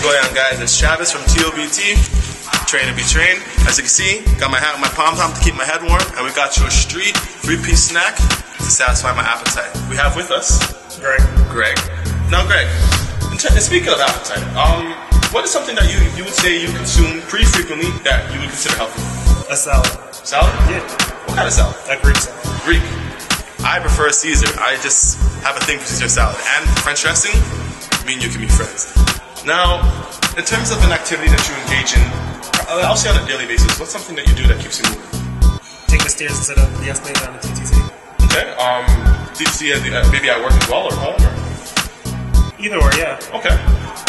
going on, guys? It's Travis from TOBT, Train to be trained. As you can see, got my hat, my pom pom to keep my head warm, and we got you a street three-piece snack to satisfy my appetite. We have with us Greg. Greg. Now, Greg, speaking of appetite, um, what is something that you you would say you consume pretty frequently that you would consider healthy? A salad. Salad? Yeah. What kind of salad? A Greek salad. Greek. I prefer a Caesar. I just have a thing for Caesar salad. And French dressing, me and you can be friends. Now, in terms of an activity that you engage in, uh, I'll say on a daily basis, what's something that you do that keeps you moving? Take the stairs instead of the escalator on the TTC. Okay, um, at the, uh, maybe at work as well or home? Or? Either or, yeah. Okay.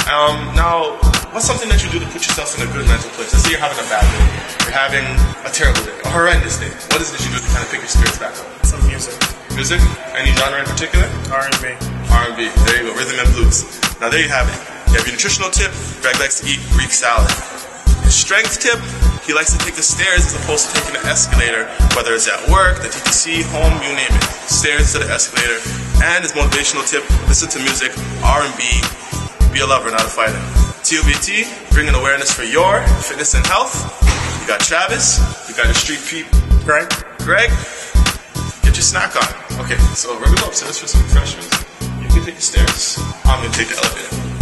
Um, now, what's something that you do to put yourself in a good mental place? Let's say you're having a bad day. You're having a terrible day, a horrendous day. What is it that you do to kind of pick your spirits back up? Some music. Music? Any genre in particular? R&B. R&B. There you go. Rhythm and blues. Now there you have it. Have your nutritional tip. Greg likes to eat Greek salad. His strength tip. He likes to take the stairs as opposed to taking the escalator, whether it's at work, the TTC, home, you name it. Stairs to the escalator. And his motivational tip: listen to music, R&B. Be a lover, not a fighter. TOBT, bringing awareness for your fitness and health. You got Travis. You got your street peep, Greg? Greg. Get your snack on. Okay, so we're gonna go upstairs for some refreshments. You can take the stairs. I'm gonna take the elevator.